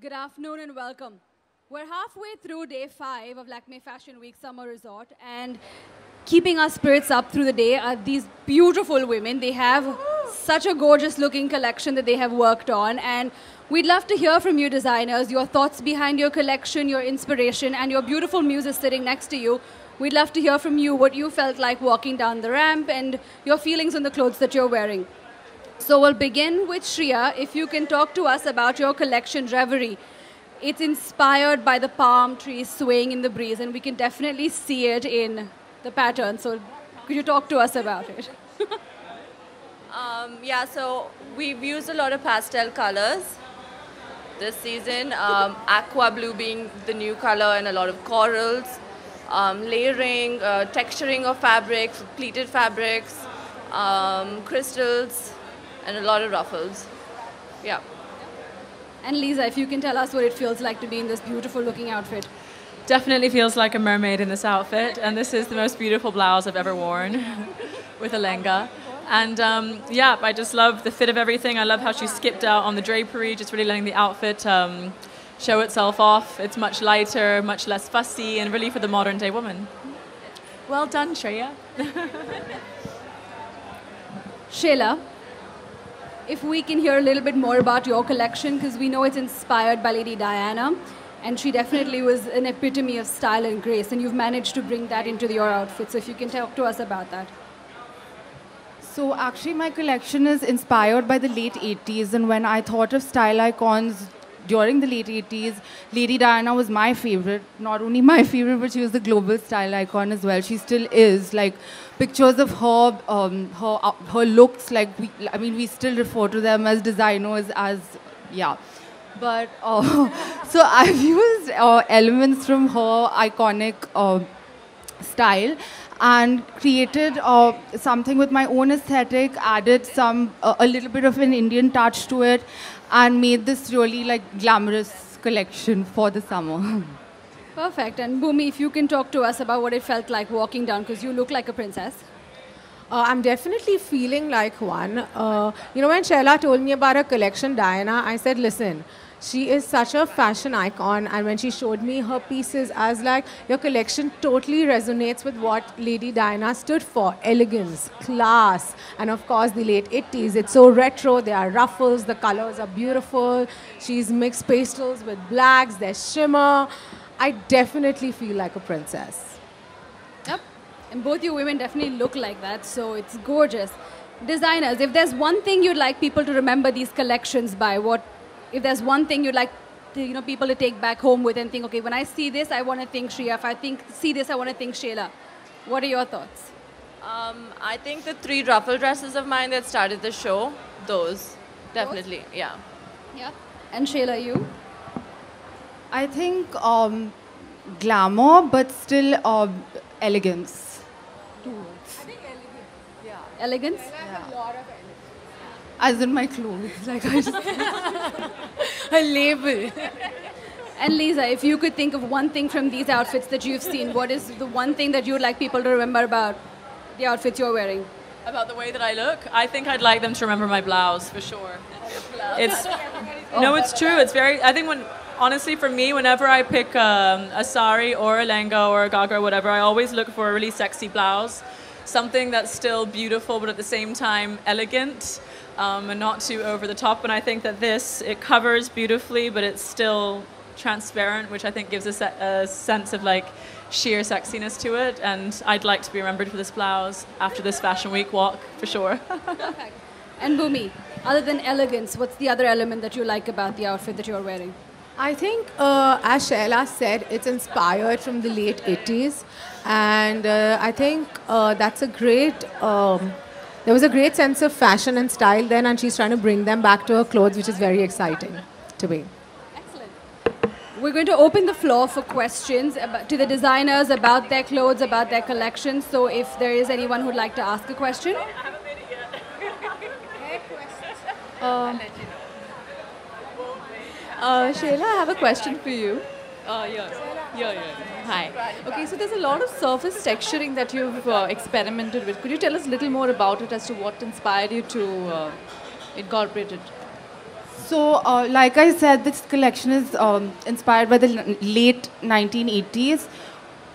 Good afternoon and welcome. We're halfway through day five of Lakme Fashion Week Summer Resort, and keeping our spirits up through the day are these beautiful women. They have such a gorgeous looking collection that they have worked on, and we'd love to hear from you, designers, your thoughts behind your collection, your inspiration, and your beautiful muses sitting next to you. We'd love to hear from you what you felt like walking down the ramp and your feelings on the clothes that you're wearing. So we'll begin with Shreya. If you can talk to us about your collection, Reverie. It's inspired by the palm trees swaying in the breeze, and we can definitely see it in the pattern. So could you talk to us about it? um, yeah, so we've used a lot of pastel colors this season. Um, aqua blue being the new color, and a lot of corals. Um, layering, uh, texturing of fabrics, pleated fabrics, um, crystals, and a lot of ruffles. Yeah. And Lisa, if you can tell us what it feels like to be in this beautiful looking outfit. Definitely feels like a mermaid in this outfit, and this is the most beautiful blouse I've ever worn with a lehenga. And um, yeah, I just love the fit of everything. I love how she skipped out on the drapery, just really letting the outfit um, show itself off. It's much lighter, much less fussy, and really for the modern day woman. Well done, Shreya. Shayla, if we can hear a little bit more about your collection, because we know it's inspired by Lady Diana, and she definitely was an epitome of style and grace, and you've managed to bring that into your outfit. So if you can talk to us about that. So actually my collection is inspired by the late 80s and when I thought of style icons during the late 80s, Lady Diana was my favorite. Not only my favorite, but she was the global style icon as well. She still is. Like pictures of her, um, her, uh, her looks. Like we, I mean, we still refer to them as designers. As yeah. But uh, so I've used uh, elements from her iconic uh, style and created uh, something with my own aesthetic, added some uh, a little bit of an Indian touch to it, and made this really like glamorous collection for the summer. Perfect. And Bhumi, if you can talk to us about what it felt like walking down, because you look like a princess. Uh, I'm definitely feeling like one. Uh, you know, when Shayla told me about her collection, Diana, I said, listen, she is such a fashion icon and when she showed me her pieces i was like your collection totally resonates with what lady diana stood for. Elegance class and of course the late 80s it's so retro. There are ruffles. The colors are beautiful. She's mixed pastels with blacks. There's shimmer. I definitely feel like a princess. Yep. And both you women definitely look like that so it's gorgeous. Designers if there's one thing you'd like people to remember these collections by what if there's one thing you'd like to, you know, people to take back home with and think, okay, when I see this, I want to think Shreya. If I think see this, I want to think Shayla. What are your thoughts? Um, I think the three ruffle dresses of mine that started the show, those, definitely, those? yeah. Yeah. And Shayla, you? I think um, glamour, but still uh, elegance. Two words. I think elegance. Yeah. Elegance? Yeah as in my clothes. Like I just a label. And Lisa, if you could think of one thing from these outfits that you've seen, what is the one thing that you'd like people to remember about the outfits you're wearing? About the way that I look? I think I'd like them to remember my blouse for sure. It's no, it's true. It's very. I think when honestly, for me, whenever I pick um, a sari or a lehenga or a gagra or whatever, I always look for a really sexy blouse, something that's still beautiful but at the same time elegant um, and not too over the top. And I think that this, it covers beautifully, but it's still transparent, which I think gives a, a sense of like sheer sexiness to it. And I'd like to be remembered for this blouse after this Fashion Week walk, for sure. Perfect. And Bhumi, other than elegance, what's the other element that you like about the outfit that you're wearing? I think, uh, as Shayla said, it's inspired from the late 80s. And uh, I think uh, that's a great um, there was a great sense of fashion and style then, and she's trying to bring them back to her clothes, which is very exciting to me. Excellent. We're going to open the floor for questions about, to the designers about their clothes, about their collections. So if there is anyone who'd like to ask a question. Uh, uh, Shayla, I have a question for you. Uh, yeah. Yeah, yeah. Hi. Okay, so there's a lot of surface texturing that you've uh, experimented with. Could you tell us a little more about it as to what inspired you to uh, incorporate it? So, uh, like I said, this collection is um, inspired by the late 1980s.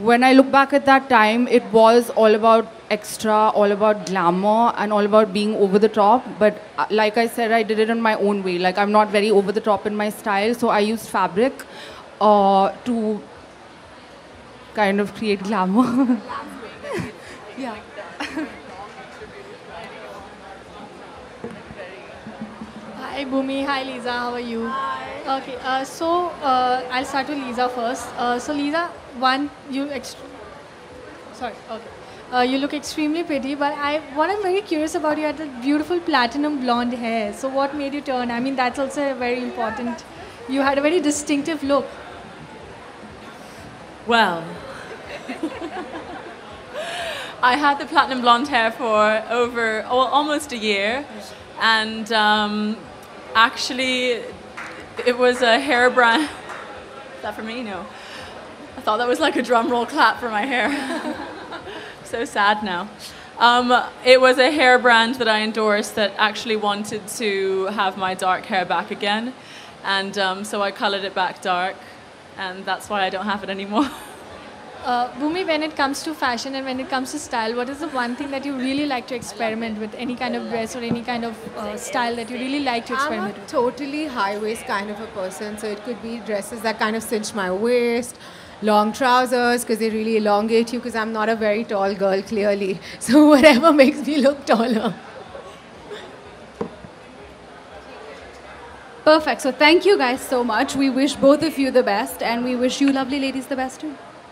When I look back at that time, it was all about extra, all about glamour, and all about being over the top. But uh, like I said, I did it in my own way. Like, I'm not very over the top in my style, so I used fabric uh, to kind of create glamour. yeah. Hi Bhumi, hi Lisa, how are you? Hi. Okay, uh, so uh, I'll start with Lisa first. Uh, so Lisa, one, you sorry, okay. Uh, you look extremely pretty, but I what I'm very curious about you had the beautiful platinum blonde hair. So what made you turn? I mean, that's also very important. You had a very distinctive look. Well, I had the platinum blonde hair for over al- almost a year, and um, actually, it was a hair brand. That for me? No. I thought that was like a drum roll clap for my hair. so sad now. Um, it was a hair brand that I endorsed that actually wanted to have my dark hair back again, and um, so I colored it back dark, and that's why I don't have it anymore. Uh, Bhumi, when it comes to fashion and when it comes to style, what is the one thing that you really like to experiment with? Any kind of dress or any kind of uh, style that you really like to I'm experiment a with? totally high waist kind of a person, so it could be dresses that kind of cinch my waist, long trousers because they really elongate you because I'm not a very tall girl clearly. So whatever makes me look taller. Perfect. So thank you guys so much. We wish both of you the best, and we wish you lovely ladies the best too.